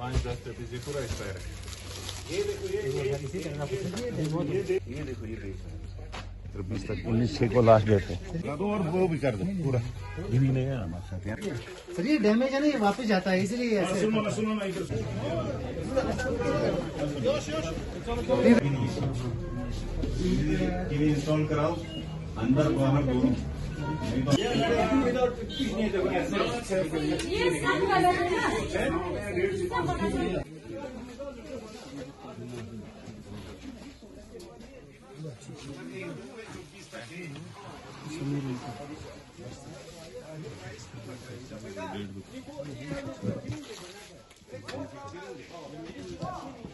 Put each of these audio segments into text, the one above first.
Just पीछे पूरा expire है ये देखो ये ये देखो ये बीस तक उन्नीस छः को लास्ट डेट है। और वो भी कर दो पूरा ये भी नहीं है हमारे साथ सर ये डैमेज है ना ये वापस जाता है इसलिए ऐसे। सुनो ना सुनो ना इधर टीवी इंस्टॉल कराओ अंदर बाहर दोनों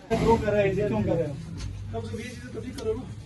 तो- कर रहे हैं क्यों कर रहे हैं तब ये चीज़ें तो ठीक करो ना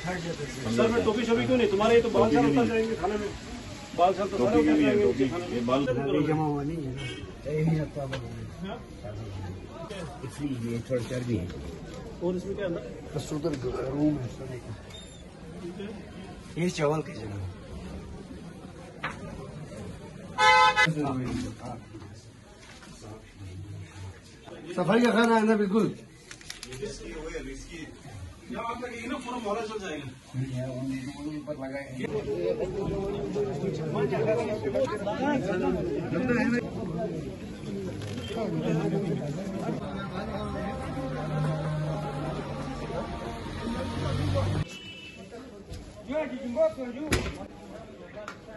सर मैं टोपी शोपी क्यों नहीं? तुम्हारे ये तो बाल साल उतर जाएँगे खाने में। बाल साल तो सारे उतर है जाएँगे। बाल जमा हुआ नहीं है ना। है इसलिए ये थोड़ा चर्बी है। और इसमें क्या रूम है सर ये चावल की जगह सफ़ाई का खाना है ना बिल्कुल। यहाँ आप लगेगी ना पूरा मोहल्ला चल जाएगा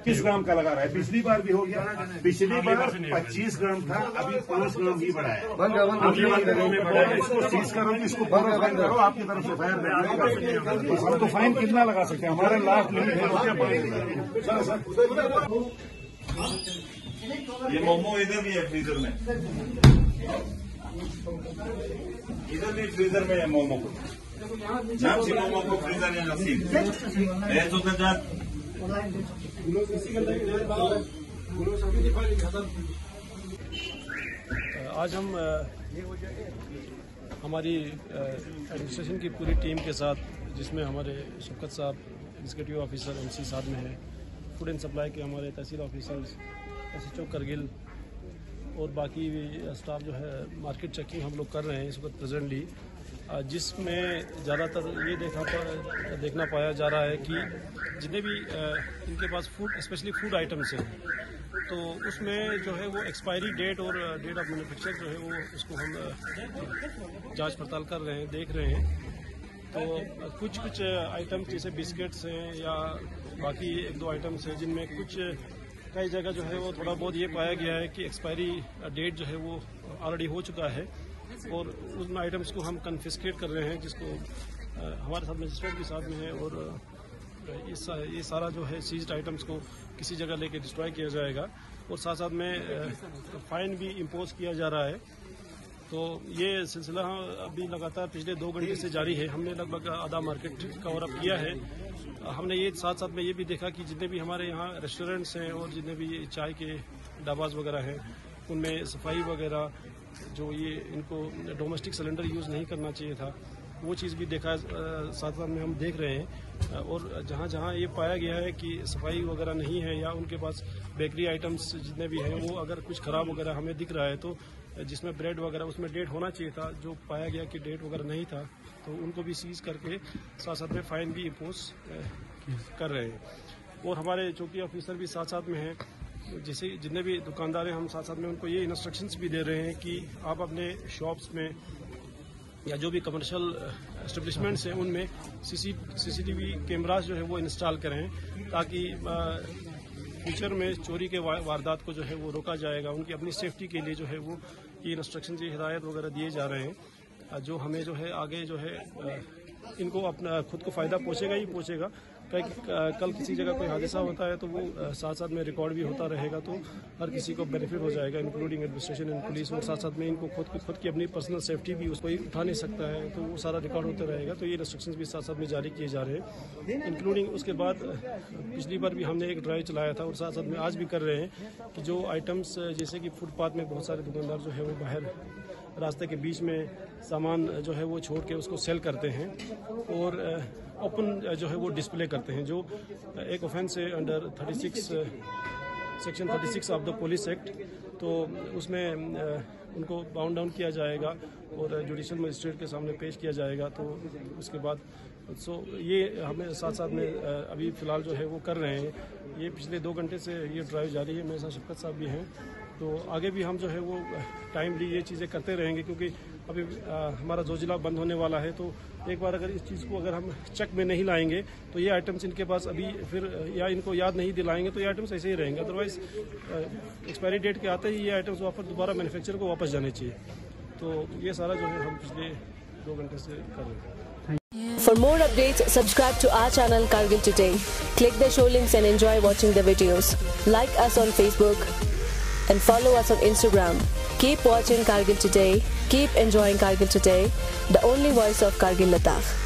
किस ग्राम का लगा रहा है? पिछली बार भी हो गया पिछली बार पच्चीस ग्राम था अभी पाँच ग्राम ही बढ़ाया है। बंद इसको सीज करो इसको बंद करो आपकी तरफ़ से फायर नहीं कर सकते तो हम तो फाइन कितना लगा सकते हैं? हमारे लास्ट लिमिट है। ये मोमो इधर भी है फ्रीजर में। इधर भी फ्रीजर में है मोमो। नाम से मोमो को फ्रीजर या नसीब। है तो आज हम हमारी एडमिनिस्ट्रेशन की पूरी टीम के साथ, जिसमें हमारे शफकत साहब एग्जीक्यूटिव ऑफिसर एमसी साहब में हैं फ़ूड एंड सप्लाई के हमारे tehsil officers S H Kargil, और बाकी स्टाफ जो है मार्केट चेकिंग हम लोग कर रहे हैं इस वक्त प्रेजेंटली जिसमें ज़्यादातर ये देखा पा, देखना पाया जा रहा है कि जितने भी इनके पास फ़ूड स्पेशली फ़ूड आइटम्स हैं तो उसमें जो है वो एक्सपायरी डेट और डेट ऑफ़ मैन्युफैक्चर जो है वो उसको हम जाँच पड़ताल कर रहे हैं देख रहे हैं। तो कुछ कुछ आइटम्स जैसे बिस्किट्स हैं या बाकी एक दो आइटम्स हैं जिनमें कुछ कई जगह जो है वो थोड़ा बहुत ये पाया गया है कि एक्सपायरी डेट जो है वो ऑलरेडी हो चुका है। और उन आइटम्स को हम कन्फिस्केट कर रहे हैं जिसको हमारे साथ मजिस्ट्रेट भी साथ में है और अ, ये सारा जो है सीज्ड आइटम्स को किसी जगह लेके डिस्ट्रॉय किया जाएगा। और साथ साथ में फाइन भी इम्पोज किया जा रहा है। तो ये सिलसिला अभी लगातार पिछले दो घंटे से जारी है। हमने लगभग आधा मार्केट कवर अप किया है। हमने ये साथ साथ में ये भी देखा कि जितने भी हमारे यहाँ रेस्टोरेंट्स हैं और जितने भी चाय के ढाबाज वगैरह हैं उनमें सफ़ाई वगैरह जो ये इनको डोमेस्टिक सिलेंडर यूज़ नहीं करना चाहिए था, वो चीज़ भी देखा साथ साथ में हम देख रहे हैं। और जहाँ जहाँ ये पाया गया है कि सफ़ाई वगैरह नहीं है या उनके पास बेकरी आइटम्स जितने भी हैं, वो अगर कुछ खराब वगैरह हमें दिख रहा है तो जिसमें ब्रेड वगैरह, उसमें डेट होना चाहिए था, जो पाया गया कि डेट वगैरह नहीं था तो उनको भी सीज करके साथ साथ में फाइन भी इम्पोज कर रहे हैं। और हमारे चौकी ऑफिसर भी साथ साथ में हैं जैसे जितने भी दुकानदार हैं, हम साथ साथ में उनको ये इंस्ट्रक्शंस भी दे रहे हैं कि आप अपने शॉप्स में या जो भी कमर्शियल एस्टेब्लिशमेंट्स हैं, उनमें सीसी सीसीटीवी कैमराज जो है, वो इंस्टॉल करें ताकि फ्यूचर में चोरी के वारदात को जो है, वो रोका जाएगा। उनकी अपनी सेफ्टी के लिए जो है, वो ये इंस्ट्रक्शन ये हिदायत वगैरह दिए जा रहे हैं। जो हमें जो है, आगे जो है इनको अपना, खुद को फ़ायदा पहुंचेगा ही पहुंचेगा। कहीं कल किसी जगह कोई हादसा होता है तो वो साथ साथ में रिकॉर्ड भी होता रहेगा तो हर किसी को बेनिफिट हो जाएगा इंक्लूडिंग एडमिनिस्ट्रेशन एंड पुलिस और साथ साथ में इनको खुद की खुद की अपनी पर्सनल सेफ्टी भी उसको उठा नहीं सकता है तो वो सारा रिकॉर्ड होता रहेगा तो ये रिस्ट्रिक्शन भी साथ साथ में जारी किए जा रहे हैं। इंक्लूडिंग उसके बाद पिछली बार भी हमने एक ड्राइव चलाया था और साथ साथ में आज भी कर रहे हैं कि जो आइटम्स जैसे कि फुटपाथ में बहुत सारे दुकानदार जो है वो बाहर रास्ते के बीच में सामान जो है वो छोड़ के उसको सेल करते हैं। और ओपन जो है वो डिस्प्ले करते हैं, जो एक ऑफेंस है under 36 section 36 of the police act तो उसमें उनको बाउंड डाउन किया जाएगा और जुडिशल मजिस्ट्रेट के सामने पेश किया जाएगा तो उसके बाद सो ये हमें साथ साथ में अभी फ़िलहाल जो है वो कर रहे हैं। ये पिछले दो घंटे से ये ड्राइव जारी है, मेरे साथ शफकत साहब भी हैं। तो आगे भी हम जो है वो टाइमली ये चीज़ें करते रहेंगे, क्योंकि अभी हमारा जोजिला बंद होने वाला है तो एक बार अगर इस चीज़ को अगर हम चेक में नहीं लाएँगे तो ये आइटम्स इनके पास अभी फिर या इनको याद नहीं दिलाएँगे तो ये आइटम्स ऐसे ही रहेंगे अदरवाइज़ एक्सपायरी डेट के आते ही ये आइटम्स वापस दोबारा मैन्युफैक्चर को वापस जाने चाहिए तो ये सारा जो है हम पिछले दो घंटे से कर रहे For more updates, subscribe to our channel Kargil Today. Click the show links and enjoy watching the videos. Like us on Facebook and follow us on Instagram. Keep watching Kargil Today. Keep enjoying Kargil Today, the only voice of Kargil Ladakh.